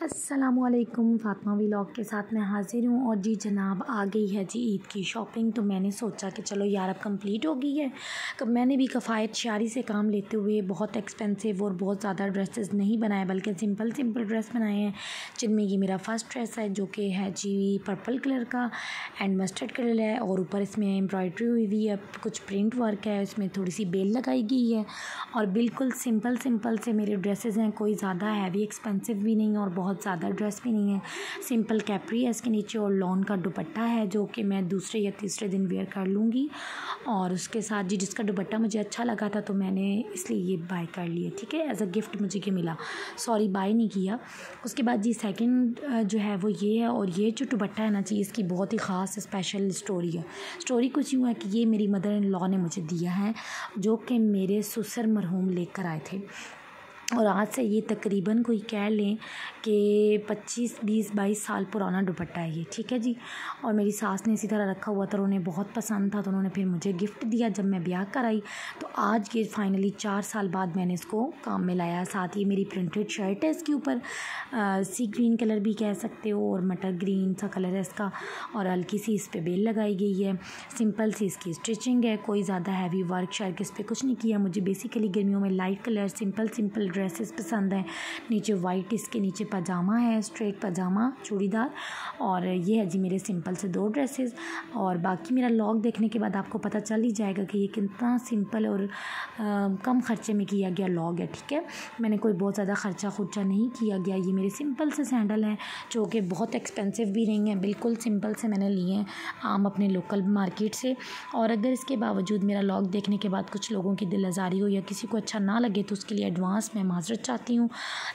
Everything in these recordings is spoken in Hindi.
असलकुम फ़ातिमा व्लॉग के साथ मैं हाज़िर हूँ। और जी जनाब, आ गई है जी ईद की शॉपिंग। तो मैंने सोचा कि चलो यार, अब कंप्लीट हो गई है। तो मैंने भी कफ़ायत शारी से काम लेते हुए बहुत एक्सपेंसिव और बहुत ज़्यादा ड्रेसेस नहीं बनाए, बल्कि सिंपल सिंपल ड्रेस बनाए हैं, जिनमें ये मेरा फ़र्स्ट ड्रेस है, जो कि है जी पर्पल कलर का एंड मस्टर्ड कलर है। और ऊपर इसमें एम्ब्रॉयड्री हुई हुई है, कुछ प्रिंट वर्क है, इसमें थोड़ी सी बेल लगाई गई है। और बिल्कुल सिंपल सिंपल से मेरे ड्रेसेस हैं, कोई ज़्यादा हैवी एक्सपेंसिव भी नहीं और बहुत बहुत ज़्यादा ड्रेस भी नहीं है। सिंपल कैप्री है, इसके नीचे और लॉन का दुपट्टा है, जो कि मैं दूसरे या तीसरे दिन वेयर कर लूँगी। और उसके साथ जी, जिसका दुपट्टा मुझे अच्छा लगा था तो मैंने इसलिए ये बाय कर लिया ठीक है? एज अ गिफ्ट मुझे ये मिला। सॉरी बाय नहीं किया। उसके बाद जी सेकंड जो है वो ये है, और ये जो दुपट्टा है ना जी, इसकी बहुत ही ख़ास स्पेशल स्टोरी है। स्टोरी कुछ यूँ है कि ये मेरी मदर इन लॉ ने मुझे दिया है, जो कि मेरे सुसर मरहूम लेकर आए थे। और आज से ये तकरीबन कोई कह लें कि पच्चीस, बीस, बाईस साल पुराना दुपट्टा है ये, ठीक है जी? और मेरी सास ने इसी तरह रखा हुआ था उन्हें बहुत पसंद था तो उन्होंने फिर मुझे गिफ्ट दिया जब मैं ब्याह कर आई तो आज ये फाइनली चार साल बाद मैंने इसको काम में लाया। साथ ही मेरी प्रिंटेड शर्ट है इसके ऊपर। सी ग्रीन कलर भी कह सकते हो और मटर ग्रीन सा कलर है इसका और हल्की सी इस पर बेल लगाई गई है। सिंपल सी इसकी स्टिचिंग है, कोई ज़्यादा हैवी वर्क शर्क इस पर कुछ नहीं किया। मुझे बेसिकली गर्मियों में light colour simple simple dresses पसंद हैं। नीचे वाइट इसके नीचे पजामा है स्ट्रेट पजामा चूड़ीदार। और ये है जी मेरे सिंपल से दो ड्रेसेस और बाकी मेरा लॉग देखने के बाद आपको पता चल ही जाएगा कि ये कितना सिंपल और आ, कम खर्चे में किया गया लॉग है ठीक है? मैंने कोई बहुत ज़्यादा खर्चा खुर्चा नहीं किया गया। ये मेरे सिंपल से सैंडल हैं जो कि बहुत एक्सपेंसिव भी नहीं हैं। बिल्कुल सिंपल से मैंने लिए हैं आम अपने लोकल मार्केट से। और अगर इसके बावजूद मेरा लॉग देखने के बाद कुछ लोगों की दिल आज़ारी हो या किसी को अच्छा ना लगे तो उसके लिए एडवांस में माजरत चाहती हूँ।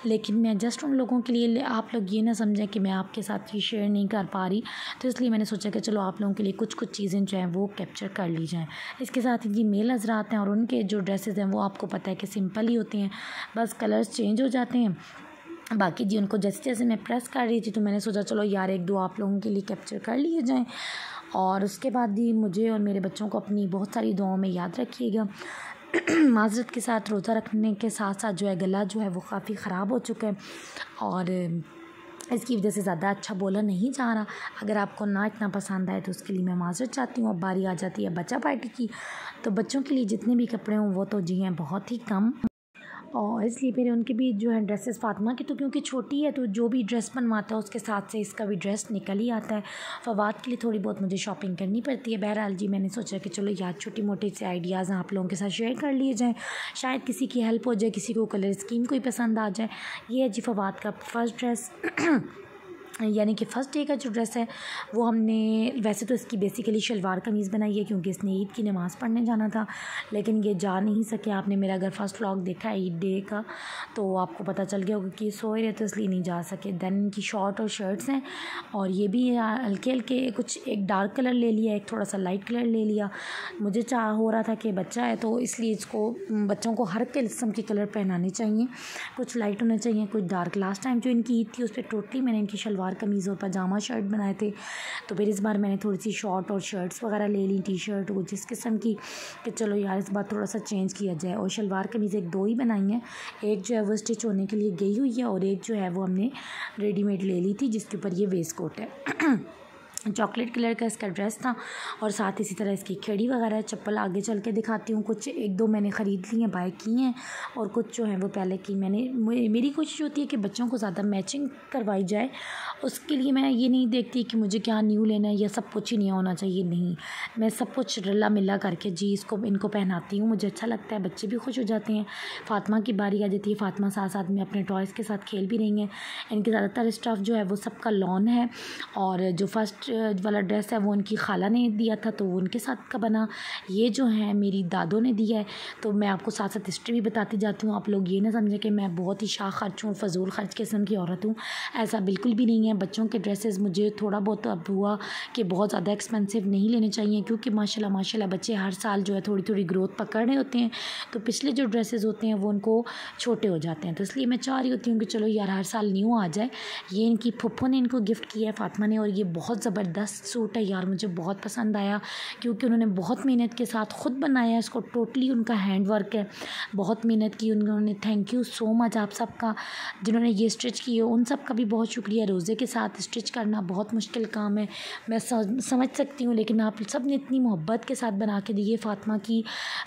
लेकिन मैं जस्ट उन लोगों के लिए आप लोग ये ना समझें कि मैं आपके साथ ये शेयर नहीं कर पा रही। तो इसलिए मैंने सोचा कि चलो आप लोगों के लिए कुछ कुछ चीज़ें जो हैं वो कैप्चर कर ली जाएँ। इसके साथ ही मेल हजरात हैं और उनके जो ड्रेसेस हैं वो आपको पता है कि सिंपल ही होते हैं। बस कलर्स चेंज हो जाते हैं। बाकी जी उनको जैसे जैसे मैं प्रेस कर रही थी तो मैंने सोचा चलो यार एक दो आप लोगों के लिए कैप्चर कर लिए जाएँ। और उसके बाद भी मुझे और मेरे बच्चों को अपनी बहुत सारी दुआओं में याद रखिएगा। माजरत के साथ रोज़ा रखने के साथ साथ जो है गला जो है वो काफ़ी ख़राब हो चुका है और इसकी वजह से ज़्यादा अच्छा बोला नहीं जा रहा। अगर आपको ना इतना पसंद आए तो उसके लिए मैं माजरत चाहती हूँ। अब बारी आ जाती है बच्चा पार्टी की। तो बच्चों के लिए जितने भी कपड़े हों वो तो जी हैं बहुत ही कम। और इसलिए फिर उनके भी जो है ड्रेसेस फातिमा की तो क्योंकि छोटी है तो जो भी ड्रेस बनवाता है, उसके साथ से इसका भी ड्रेस निकल ही आता है। फवाद के लिए थोड़ी बहुत मुझे शॉपिंग करनी पड़ती है। बहरहाल जी, मैंने सोचा कि चलो यार छोटी मोटी से आइडियाज़ आप लोगों के साथ शेयर कर लिए जाएँ। शायद किसी की हेल्प हो जाए, किसी को कलर स्कीम कोई पसंद आ जाए। ये है जी फवाद का फ़र्स्ट ड्रेस यानी कि फ़र्स्ट डे का जो ड्रेस है, वो हमने, वैसे तो इसकी बेसिकली शलवार कमीज़ बनाई है, क्योंकि इसने ईद की नमाज़ पढ़ने जाना था, लेकिन ये जा नहीं सके। आपने मेरा अगर फ़र्स्ट व्लॉग देखा है ईद डे का तो आपको पता चल गया होगा कि सोए रहे तो इसलिए नहीं जा सके। दैन इनकी शॉर्ट और शर्ट्स हैं, और ये भी हल्के हल्के, कुछ एक डार्क कलर ले लिया, एक थोड़ा सा लाइट कलर ले लिया। मुझे चाह हो रहा था कि बच्चा है तो इसलिए इसको, बच्चों को हर किस्म के कलर पहनाने चाहिए। कुछ लाइट होने चाहिए, कुछ डार्क लास्ट टाइम जो इनकी ईद थी, उस पर टोटली मैंने इनकी शलवार सलवार कमीज़ और पजामा शर्ट बनाए थे। तो फिर इस बार मैंने थोड़ी सी शॉर्ट और शर्ट्स वगैरह ले ली टी शर्ट कुछ इस किस्म की कि चलो यार, इस बार थोड़ा सा चेंज किया जाए। और शलवार कमीज़ एक दो ही बनाई हैं। एक जो है वो स्टिच होने के लिए गई हुई है और एक जो है वो हमने रेडीमेड ले ली थी, जिसके ऊपर ये वेस्ट कोट है। चॉकलेट कलर का इसका ड्रेस था और साथ इसी तरह इसकी खेड़ी वगैरह चप्पल आगे चल के दिखाती हूँ। कुछ एक दो मैंने ख़रीद ली हैं, बाय की हैं और कुछ जो है वो पहले की मैंने। मेरी कोशिश होती है कि बच्चों को ज़्यादा मैचिंग करवाई जाए। उसके लिए मैं ये नहीं देखती कि मुझे क्या न्यू लेना है या सब कुछ ही नहीं होना चाहिए। नहीं, मैं सब कुछ रला मिला करके जी इसको, इनको पहनाती हूँ। मुझे अच्छा लगता है, बच्चे भी खुश हो जाते हैं। फ़ातिमा की बारी आ जाती है, फ़ातिमा साथ साथ में अपने टॉयज़ के साथ खेल भी रही हैं। इनके ज़्यादातर स्टाफ जो है वो सबका लॉन है और जो फ़र्स्ट वाला ड्रेस है, वो उनकी खाला ने दिया था तो वो उनके साथ का बना। ये जो है, मेरी दादों ने दिया है तो मैं आपको साथ साथ हिस्ट्री भी बताती जाती हूँ। आप लोग ये ना समझें कि मैं बहुत ही शाह खर्च हूँ फजूल खर्च किस्म की औरत हूँ। ऐसा बिल्कुल भी नहीं है। बच्चों के ड्रेसेस मुझे थोड़ा बहुत अब हुआ कि बहुत ज़्यादा एक्सपेंसिव नहीं लेने चाहिए, क्योंकि माशाल्लाह माशाल्लाह बच्चे हर साल जो है थोड़ी थोड़ी ग्रोथ पकड़ रहे होते हैं तो पिछले जो ड्रेसेस होते हैं, वो उनको छोटे हो जाते हैं। तो इसलिए मैं चाह रही होती हूँ कि चलो यार, हर साल न्यू आ जाए। ये इनकी फुप्पो ने इनको गिफ्ट किया है, फातमा ने, और ये बहुत ज़बरदस्त ज़बरदस्त सूट है यार, मुझे बहुत पसंद आया क्योंकि उन्होंने बहुत मेहनत के साथ ख़ुद बनाया इसको टोटली उनका हैंड वर्क है। बहुत मेहनत की उन्होंने थैंक यू सो मच आप सबका जिन्होंने ये स्टिच किए, उन सब का भी बहुत शुक्रिया। रोज़े के साथ स्टिच करना बहुत मुश्किल काम है, मैं समझ सकती हूँ, लेकिन आप सबने इतनी मोहब्बत के साथ बना के दी है फ़ातिमा की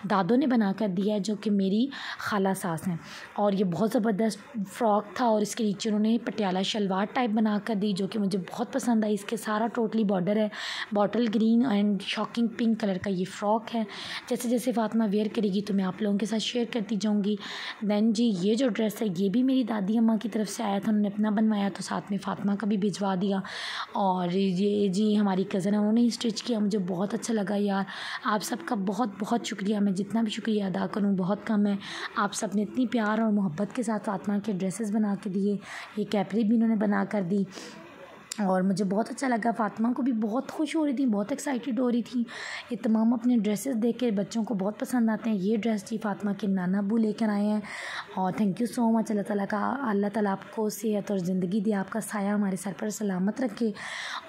दादों ने बना कर दिया है, जो कि मेरी खाला सास हैं। और ये बहुत ज़बरदस्त फ़्रॉक था और इसके नीचे उन्होंने पटियाला शलवार टाइप बना कर दी, जो कि मुझे बहुत पसंद आई। इसके सारा टोटली बॉर्डर है। Bottle green and shocking pink colour का ये फ़्रॉक है। जैसे जैसे फ़ातिमा वेयर करेगी तो मैं आप लोगों के साथ शेयर करती जाऊँगी। दैन जी, ये जो ड्रेस है, ये भी मेरी दादी अम्मा की तरफ़ से आया था। उन्होंने अपना बनवाया तो साथ में फ़ातिमा का भी भिजवा दिया। और ये जी, हमारी कज़न है, उन्होंने स्टिच किया। मुझे बहुत अच्छा लगा यार। आप सबका बहुत बहुत शुक्रिया। मैं जितना भी शुक्रिया अदा करूँ, बहुत कम है। आप सबने इतनी प्यार और मोहब्बत के साथ फ़ातिमा के ड्रेसेस बना के दिए। ये कैपरी भी इन्होंने बना कर दी। और मुझे बहुत अच्छा लगा। फ़ातिमा को भी बहुत खुश हो रही थी, बहुत एक्साइटेड हो रही थी। ये तमाम अपने ड्रेसेस देख के बच्चों को बहुत पसंद आते हैं। ये ड्रेस जी फ़ातिमा के नाना अबू लेकर आए हैं और थैंक यू सो मच अल्लाह ताला का, अल्लाह ताला आपको सेहत और ज़िंदगी दे, आपका साया हमारे सर पर सलामत रखे।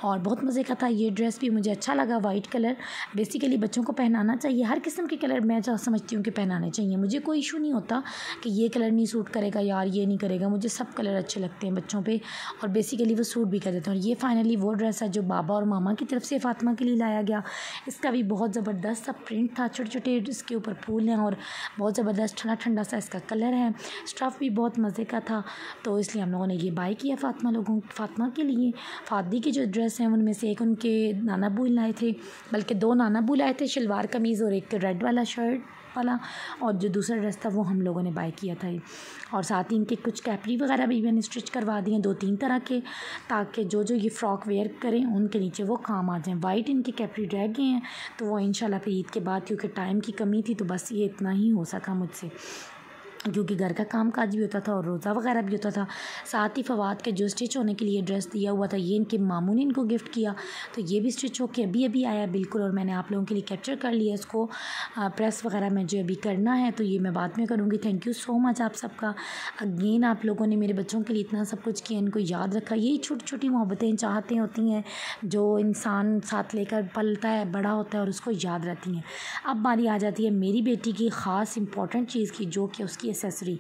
और बहुत मज़े का था ये ड्रेस भी, मुझे अच्छा लगा वाइट कलर बेसिकली बच्चों को पहनाना चाहिए, हर किस्म के कलर मैं समझती हूँ कि पहनाने चाहिए। मुझे कोई इशू नहीं होता कि ये कलर नहीं सूट करेगा, यार ये नहीं करेगा। मुझे सब कलर अच्छे लगते हैं बच्चों पर और बेसिकली वो सूट भी कर देते हैं। ये फाइनली वो ड्रेस है जो बाबा और मामा की तरफ़ से फ़ातिमा के लिए लाया गया। इसका भी बहुत ज़बरदस्त सा प्रिंट था छोटे छोटे इसके ऊपर फूल हैं और बहुत ज़बरदस्त ठंडा ठंडा सा इसका कलर है। स्टफ़ भी बहुत मज़े का था तो इसलिए हम लोगों ने ये बाई किया फ़ातिमा लोगों, फ़ातिमा के लिए। फ़ादी की जो ड्रेस हैं, उनमें से एक उनके नाना बूल लाए थे, बल्कि दो नाना बूल लाए थे, शलवार कमीज़ और एक रेड वाला शर्ट वाला। और जो दूसरा ड्रेस था, वो हम लोगों ने बाय किया था। और साथ ही इनके कुछ कैपरी वगैरह भी मैंने स्टिच करवा दिए दो तीन तरह के, ताकि जो जो ये फ़्रॉक वेयर करें, उनके नीचे वो काम आ जाएँ। वाइट इनके कैपरी रह गए हैं तो वो इन फिर ईद के बाद, क्योंकि टाइम की कमी थी तो बस ये इतना ही हो सका मुझसे। क्योंकि घर का काम काज भी होता था और रोज़ा वगैरह भी होता था। साथ ही फवाद के जो स्टिच होने के लिए ड्रेस दिया हुआ था, ये इनके मामू ने इनको गिफ्ट किया। तो ये भी स्टिच होके अभी अभी आया बिल्कुल और मैंने आप लोगों के लिए कैप्चर कर लिया इसको। प्रेस वगैरह में जो अभी करना है तो ये मैं बाद में करूँगी। थैंक यू सो मच आप सबका। अगेन आप लोगों ने मेरे बच्चों के लिए इतना सब कुछ किया, इनको याद रखा। यही छोटी छोटी मोहब्बतें, चाहते होती हैं, जो इंसान साथ लेकर पलता है, बड़ा होता है और उसको याद रहती हैं। अब बारी आ जाती है मेरी बेटी की ख़ास इंपॉर्टेंट चीज़ की, जो कि उसकी एसेसरी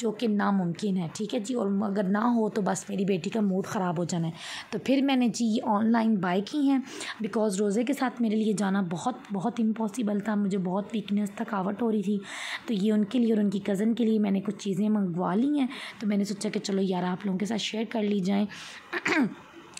जो कि नामुमकिन है, ठीक है जी? और अगर ना हो तो बस मेरी बेटी का मूड ख़राब हो जाना है। तो फिर मैंने जी ये ऑनलाइन बाई की हैं बिकॉज़ रोज़े के साथ मेरे लिए जाना बहुत बहुत इम्पॉसिबल था। मुझे बहुत वीकनेस थकावट हो रही थी। तो ये उनके लिए और उनकी कज़न के लिए मैंने कुछ चीज़ें मंगवा ली हैं। तो मैंने सोचा कि चलो यार आप लोगों के साथ शेयर कर ली जाएँ।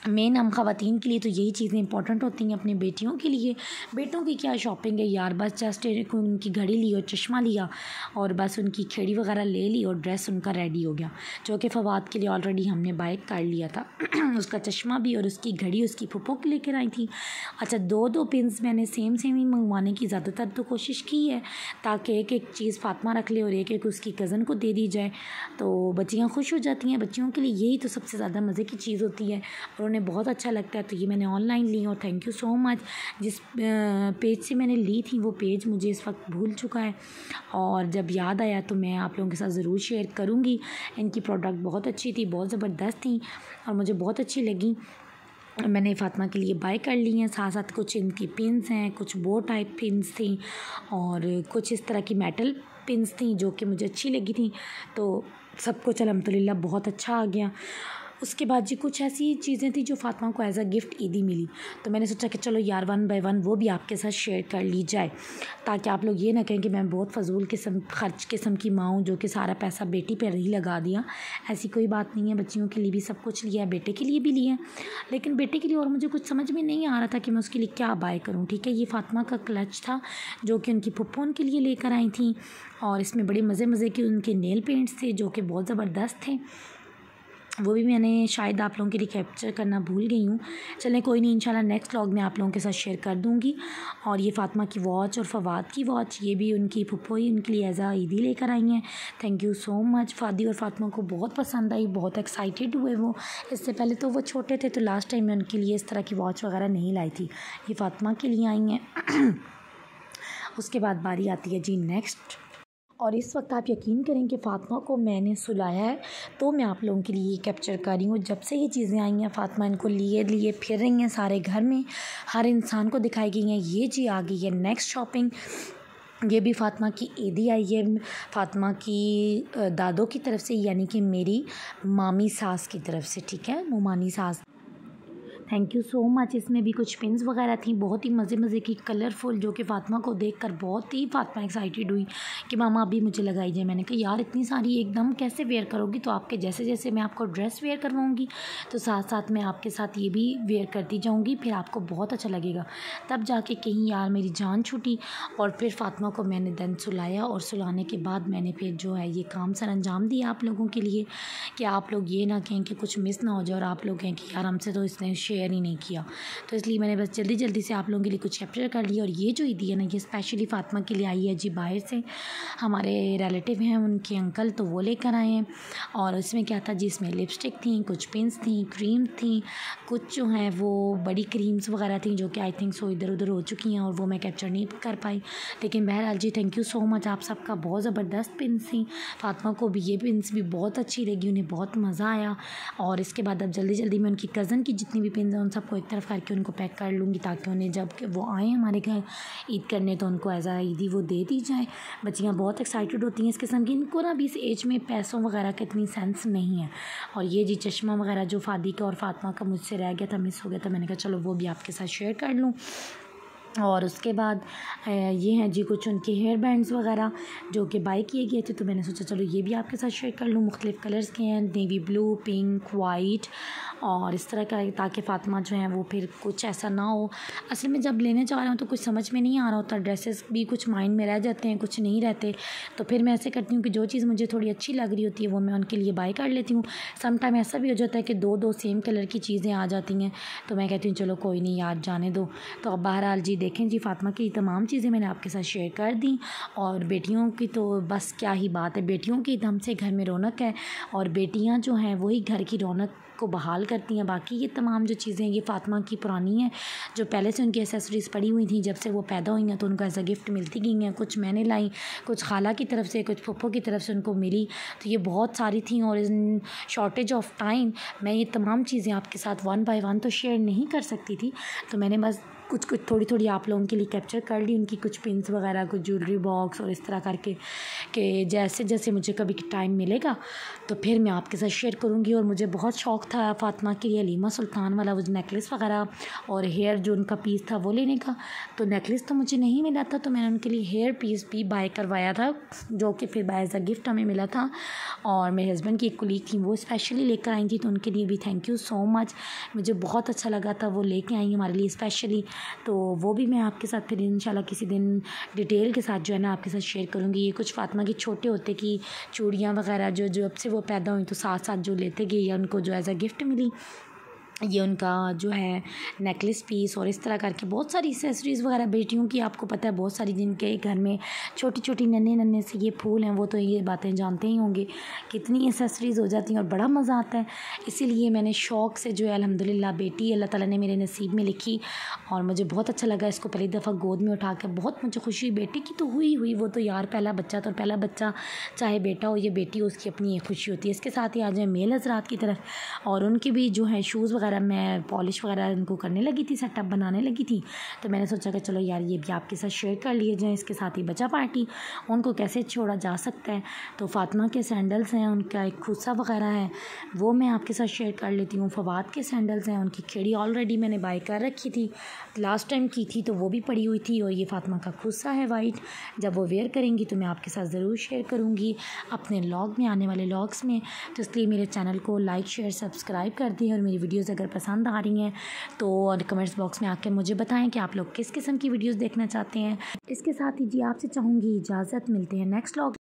मेन हम ख़वातीन के लिए तो यही चीज़ें इंपॉर्टेंट होती हैं अपनी बेटियों के लिए। बेटों की क्या शॉपिंग है? यार, बस जस्ट उनकी घड़ी ली और चश्मा लिया और बस उनकी खेड़ी वगैरह ले ली और ड्रेस उनका रेडी हो गया। जो कि फवाद के लिए ऑलरेडी हमने बाइक कर लिया था। उसका चश्मा भी और उसकी घड़ी उसकी पुप्पो की लेकर आई थी। अच्छा दो दो पिंस मैंने सेम सेम ही मंगवाने की ज़्यादातर तो कोशिश की है ताकि एक एक चीज़ फातमा रख ले और एक एक उसकी कज़न को दे दी जाए। तो बच्चियाँ खुश हो जाती हैं। बच्चियों के लिए यही तो सबसे ज़्यादा मज़े की चीज़ होती है। और उन्हें बहुत अच्छा लगता है तो ये मैंने ऑनलाइन ली और थैंक यू सो मच जिस पेज से मैंने ली थी, वो पेज मुझे इस वक्त भूल चुका है। और जब याद आया तो मैं आप लोगों के साथ ज़रूर शेयर करूँगी। इनकी प्रोडक्ट बहुत अच्छी थी, बहुत ज़बरदस्त थी और मुझे बहुत अच्छी लगी। मैंने फ़ातिमा के लिए बाय कर ली हैं। साथ साथ कुछ इनकी पिंस हैं, कुछ बो टाइप पिंस थी और कुछ इस तरह की मेटल पिंस थी, जो कि मुझे अच्छी लगी थी। तो सब कुछ अलहमदिल्ला बहुत अच्छा आ गया। उसके बाद जी कुछ ऐसी चीज़ें थी जो फातिमा को एज़ अ गिफ्ट ईदी मिली। तो मैंने सोचा कि चलो यार वन बाय वन वो भी आपके साथ शेयर कर ली जाए, ताकि आप लोग ये ना कहें कि मैं बहुत फ़जूल किस्म, खर्च किस्म की माँ हूँ जो कि सारा पैसा बेटी पर ही लगा दिया। ऐसी कोई बात नहीं है, बच्चियों के लिए भी सब कुछ लिया है, बेटे के लिए भी लिया लेकिन बेटे के लिए और मुझे कुछ समझ में नहीं आ रहा था कि मैं उसके लिए क्या बाय करूँ, ठीक है? ये फातिमा का क्लच था जो कि उनकी पुप्पो उनके लिए लेकर आई थी और इसमें बड़े मज़े मज़े के उनके नेल पेंट्स थे जो कि बहुत ज़बरदस्त थे। वो भी मैंने शायद आप लोगों के लिए कैप्चर करना भूल गई हूँ। चलें, कोई नहीं, इंशाल्लाह नेक्स्ट व्लॉग में आप लोगों के साथ शेयर कर दूँगी। और ये फ़ातिमा की वॉच और फवाद की वॉच ये भी उनकी पुप्पो ही उनके लिए एज़ ईदी लेकर आई हैं। Thank you so much Fadi और फ़ातिमा को बहुत पसंद आई, बहुत एक्साइटेड हुए वो। इससे पहले तो वो छोटे थे तो लास्ट टाइम मैं उनके लिए इस तरह की वॉच वगैरह नहीं लाई थी। ये फ़ातिमा के लिए आई हैं। उसके बाद बारी आती है जी नेक्स्ट और इस वक्त आप यकीन करें कि फ़ातिमा को मैंने सुलाया है तो मैं आप लोगों के लिए कैप्चर कर रही हूँ। जब से ये चीज़ें आई हैं, फ़ातिमा इनको लिए लिए फिर रही हैं सारे घर में। हर इंसान को दिखाई गई हैं, ये जी आ गई है नेक्स्ट शॉपिंग ये भी फ़ातिमा की ईदी आई है। फ़ातिमा की दादों की तरफ़ से, यानी कि मेरी मामी सास की तरफ़ से, ठीक है? मुमानी सास। थैंक यू सो मच इसमें भी कुछ पिंस वगैरह थी। बहुत ही मज़े मज़े की कलरफुल जो कि फ़ातिमा को देख कर बहुत ही फ़ातिमा एक्साइटेड हुई कि मामा अभी मुझे लगाई जाए। मैंने कहा, यार, इतनी सारी एकदम कैसे वेयर करोगी? तो आपके जैसे जैसे मैं आपको ड्रेस वेयर करवाऊँगी तो साथ साथ मैं आपके साथ ये भी वेयर करती जाऊँगी, फिर आपको बहुत अच्छा लगेगा। तब जाके कहीं, यार, मेरी जान छूटी। और फिर फ़ातिमा को मैंने दिन सुलाया और सुलाने के बाद मैंने फिर जो है ये काम सर अंजाम दिया आप लोगों के लिए कि आप लोग ये ना कहें कि कुछ मिस ना हो जाए और आप लोग कहें कि, यार, हमसे तो इसने शेयर शेयर ही नहीं किया। तो इसलिए मैंने बस जल्दी जल्दी से आप लोगों के लिए कुछ कैप्चर कर लिया और ये जो ईदी है ना, ये स्पेशली फ़ातिमा के लिए आई है जी बाहर से। हमारे रिलेटिव हैं, उनके अंकल तो वो लेकर आए हैं। और उसमें क्या था जी, इसमें लिपस्टिक थी, कुछ पिंस थी क्रीम थी, कुछ जो हैं वो बड़ी क्रीम्स वगैरह थी जो कि आई थिंक सो इधर उधर हो चुकी हैं और वो मैं कैप्चर नहीं कर पाई। लेकिन बहरहाल जी थैंक यू सो मच आप सबका बहुत ज़बरदस्त पिंस थी। फ़ातिमा को भी ये पिंस भी बहुत अच्छी लगी, उन्हें बहुत मज़ा आया। और इसके बाद अब जल्दी जल्दी मैं उनकी कज़न की जितनी भी पिन उन सबको एक तरफ़ करके उनको पैक कर लूँगी ताकि उन्हें जब वो आए हमारे घर ईद करने तो उनको एज़ आ ईदी वो दे दी जाए। बच्चियाँ बहुत एक्साइटेड होती हैं इस किस्म की। इनको ना अभी इस एज में पैसों वगैरह का इतनी सेंस नहीं है। और ये जी चश्मा वगैरह जो फ़ादी का और फ़ातिमा का मुझसे रह गया था मिस हो गया था, मैंने कहा चलो वो भी आपके साथ शेयर कर लूँ। और उसके बाद ये हैं जी कुछ उनके हेयर बैंड्स वगैरह जो कि बाई किए गए थे तो मैंने सोचा चलो ये भी आपके साथ शेयर कर लूँ। मुख्तलिफ़ कलर्स के हैं नेवी ब्लू पिंक वाइट और इस तरह का ताकि फ़ातिमा जो है वो फिर कुछ ऐसा ना हो। असल में जब लेने जा रहा हूँ तो कुछ समझ में नहीं आ रहा होता ड्रेसेस भी कुछ माइंड में रह जाते हैं, कुछ नहीं रहते। तो फिर मैं ऐसे करती हूँ कि जो चीज़ मुझे थोड़ी अच्छी लग रही होती है वो मैं उनके लिए बाई कर लेती हूँ। सम टाइम ऐसा भी हो जाता है कि दो दो सेम कलर की चीज़ें आ जाती हैं। तो मैं कहती हूँ, चलो कोई नहीं याद जाने दो। तो अब बहरहाल जी देखें जी, फ़ातिमा की तमाम चीज़ें मैंने आपके साथ शेयर कर दी। और बेटियों की तो बस क्या ही बात है, बेटियों की दम से घर में रौनक है। और बेटियाँ जो हैं, वही घर की रौनक को बहाल करती हैं। बाकी ये तमाम जो चीज़ें ये फ़ातिमा की पुरानी हैं, जो पहले से उनकी एसेसरीज़ पड़ी हुई थी, जब से वो पैदा हुई हैं तो उनको एज अ गिफ्ट मिलती गई हैं। कुछ मैंने लाई, कुछ खाला की तरफ़ से, कुछ पप्पो की तरफ़ से उनको मिली। तो ये बहुत सारी थी और इन शॉर्टेज ऑफ़ टाइम मैं ये तमाम चीज़ें आपके साथ वन बाई वन तो शेयर नहीं कर सकती थी। तो मैंने बस कुछ कुछ थोड़ी थोड़ी आप लोगों के लिए कैप्चर कर ली, उनकी कुछ पिंस वगैरह, कुछ ज्वेलरी बॉक्स और इस तरह करके कि जैसे जैसे मुझे कभी टाइम मिलेगा तो फिर मैं आपके साथ शेयर करूँगी। और मुझे बहुत शौक़ था फ़ातिमा के लिए, अलीमा सुल्तान वाला वो नेकलेस वगैरह और हेयर जो उनका पीस था वो लेने का। तो नेकलेस तो मुझे नहीं मिला था तो मैंने उनके लिए हेयर पीस भी बाय करवाया था, जो कि फिर बाय एज़ अ गिफ्ट हमें मिला था। और मेरे हस्बैंड की एक कुलीग थी, वो स्पेशली लेकर आई थी तो उनके लिए भी थैंक यू सो मच मुझे बहुत अच्छा लगा था वो लेके आई हमारे लिए स्पेशली तो वो भी मैं आपके साथ फिर इंशाल्लाह किसी दिन डिटेल के साथ जो है ना आपके साथ शेयर करूँगी। ये कुछ फातमा के छोटे होते कि चूड़ियाँ वगैरह जो जब से वो पैदा हुई तो साथ साथ जो लेते गए या उनको जो एज़ अ गिफ्ट मिली। ये उनका जो है नेकलेस पीस और इस तरह करके बहुत सारी एसेसरीज़ वगैरह बेटियों की आपको पता है बहुत सारी जिनके घर में छोटी छोटी नन्हे नन्हे से ये फूल हैं, वो तो ये बातें जानते ही होंगे। कितनी एसेसरीज़ हो जाती हैं और बड़ा मज़ा आता है। इसीलिए मैंने शौक़ से जो है अलहमदिल्ला बेटी, अल्लाह ताला ने मेरे नसीब में लिखी और मुझे बहुत अच्छा लगा इसको पहली दफ़ा गोद में उठा कर बहुत मुझे खुशी हुई, बेटी की तो हुई हुई, वो तो यार पहला बच्चा तो पहला बच्चा चाहे बेटा हो या बेटी हो, उसकी अपनी एक खुशी होती है। इसके साथ ही आ जाए मेल हजरात की तरफ़ और उनकी भी जो है शूज़ वगैरह वगैरह मैं पॉलिश वगैरह इनको करने लगी थी सेटअप बनाने लगी थी। तो मैंने सोचा कि चलो यार, ये भी आपके साथ शेयर कर लिए जाए, इसके साथ ही बचा पार्टी उनको कैसे छोड़ा जा सकता है? तो फातिमा के सैंडल्स हैं, उनका एक खुस्सा वगैरह है, वो मैं आपके साथ शेयर कर लेती हूँ। फवाद के सैंडल्स हैं, उनकी खेड़ी ऑलरेडी मैंने बाई कर रखी थी। लास्ट टाइम की थी तो वो भी पड़ी हुई थी, और ये फातिमा का खुस्सा है वाइट जब वो वेयर करेंगी तो मैं आपके साथ ज़रूर शेयर करूँगी अपने लॉग में, आने वाले लॉग्स में। तो इसलिए मेरे चैनल को लाइक शेयर सब्सक्राइब कर दें, और मेरी वीडियोज़ अगर पसंद आ रही हैं तो कमेंट्स बॉक्स में आके मुझे बताएँ कि आप लोग किस किस्म की वीडियोस देखना चाहते हैं। इसके साथ ही जी, आपसे चाहूँगी इजाज़त, मिलते हैं नेक्स्ट लॉग